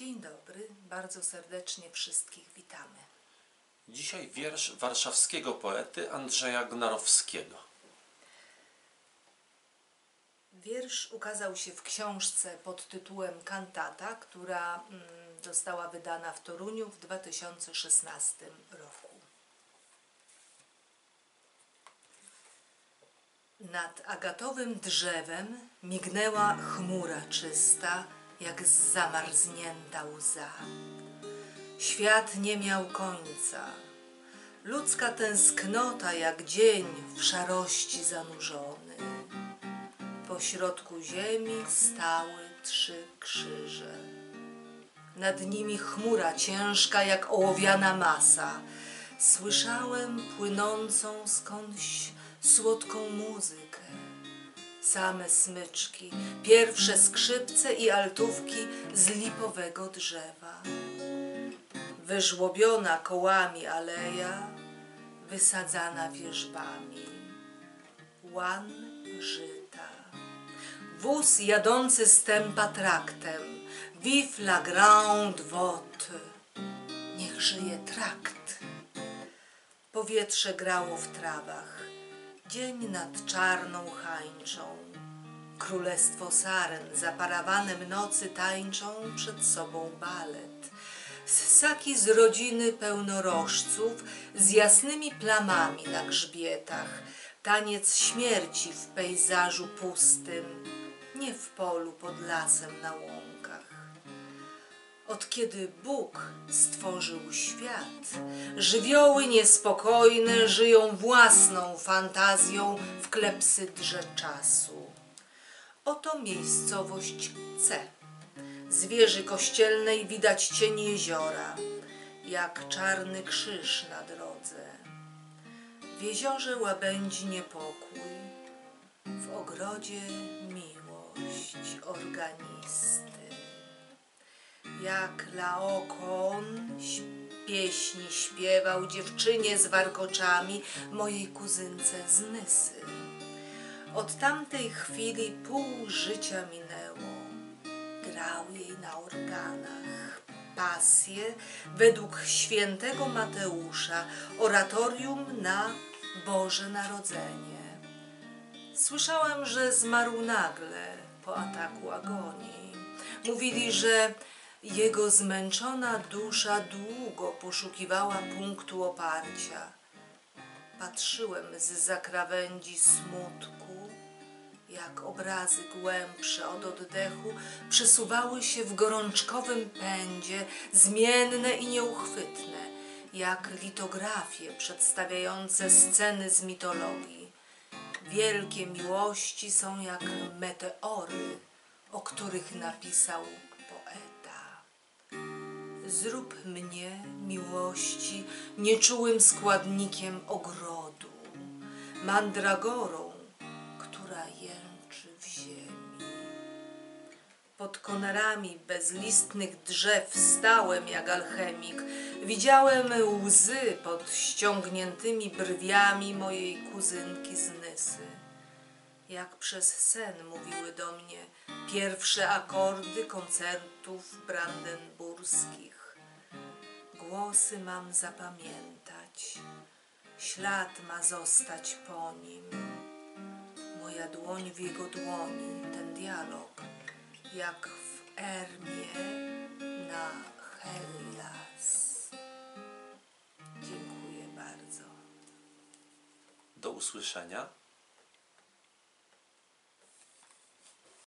Dzień dobry, bardzo serdecznie wszystkich witamy. Dzisiaj wiersz warszawskiego poety Andrzeja Gnarowskiego. Wiersz ukazał się w książce pod tytułem Kantata, która mm, została wydana w Toruniu w 2016 roku. Nad agatowym drzewem mignęła chmura czysta, jak zamarznięta łza. Świat nie miał końca. Ludzka tęsknota jak dzień w szarości zanurzony. Po środku ziemi stały trzy krzyże. Nad nimi chmura ciężka jak ołowiana masa. Słyszałem płynącą skądś słodką muzykę. Same smyczki, pierwsze skrzypce i altówki z lipowego drzewa. Wyżłobiona kołami aleja, wysadzana wierzbami. Łan żyta. Wóz jadący stępa traktem. Vive la grande vote. Niech żyje trakt. Powietrze grało w trawach. Dzień nad czarną hańczą. Królestwo saren za parawanem nocy tańczą przed sobą balet. Ssaki z rodziny pełnorożców z jasnymi plamami na grzbietach. Taniec śmierci w pejzażu pustym, nie w polu pod lasem na łąkach. Od kiedy Bóg stworzył świat, żywioły niespokojne żyją własną fantazją w klepsydrze czasu. Oto miejscowość C. Z wieży kościelnej widać cień jeziora, jak czarny krzyż na drodze. W jeziorze łabędzi niepokój, w ogrodzie miłość organisty. Jak Laokon pieśni śpiewał dziewczynie z warkoczami, mojej kuzynce z Nysy. Od tamtej chwili pół życia minęło. Grał jej na organach pasję według świętego Mateusza, oratorium na Boże Narodzenie. Słyszałem, że zmarł nagle po ataku agonii. Mówili, że jego zmęczona dusza długo poszukiwała punktu oparcia. Patrzyłem z zakrawędzi smutku, jak obrazy głębsze od oddechu przesuwały się w gorączkowym pędzie, zmienne i nieuchwytne, jak litografie przedstawiające sceny z mitologii. Wielkie miłości są jak meteory, o których napisał. Zrób mnie, miłości, nieczułym składnikiem ogrodu, mandragorą, która jęczy w ziemi. Pod konarami bezlistnych drzew stałem jak alchemik. Widziałem łzy pod ściągniętymi brwiami mojej kuzynki z Nysy. Jak przez sen mówiły do mnie pierwsze akordy koncertów brandenburskich. Głosy mam zapamiętać, ślad ma zostać po nim. Moja dłoń w jego dłoni, ten dialog, jak w Ermie na Hellas. Dziękuję bardzo. Do usłyszenia